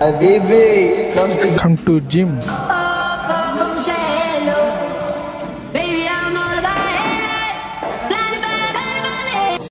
Habibi, come to Come to gym.